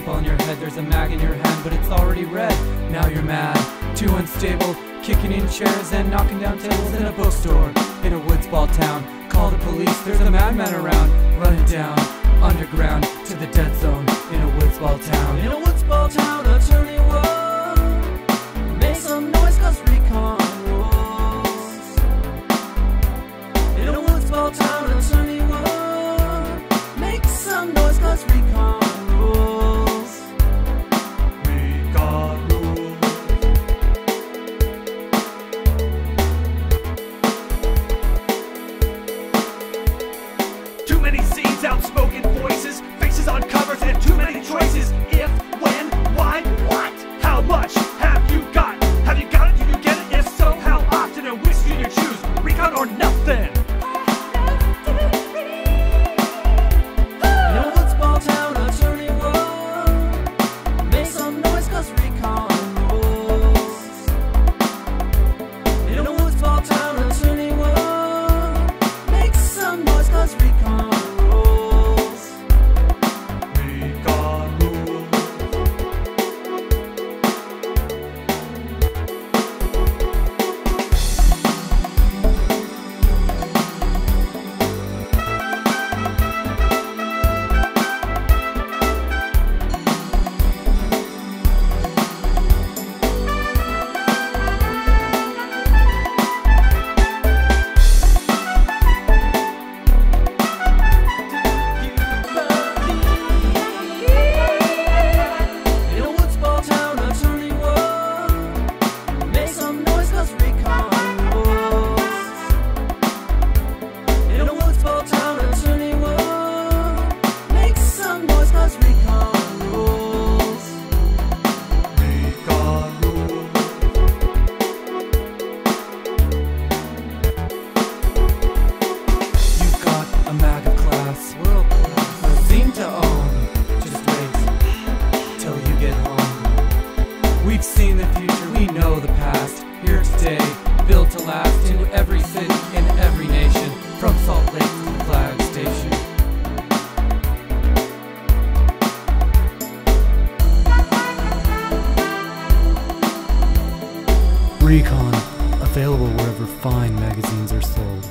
pimple on your head, there's a mag in your hand, but it's already red. Now you're mad, too unstable, kicking in chairs and knocking down tables in a bookstore. In a woods ball town. Call the police, there's a madman around, running down underground to the dead zone. In a woods ball town. In a woods ball town, attorney outspoken voices, faces on covers, and too many choices. If, when, why, what? How much have you got? Have you got it? Do you get it? If so, how often? And which do you choose? Recon or nothing? Seen the future, we know the past. Here today, built to last in every city, in every nation, from Salt Lake to the flag station. Recon, available wherever fine magazines are sold.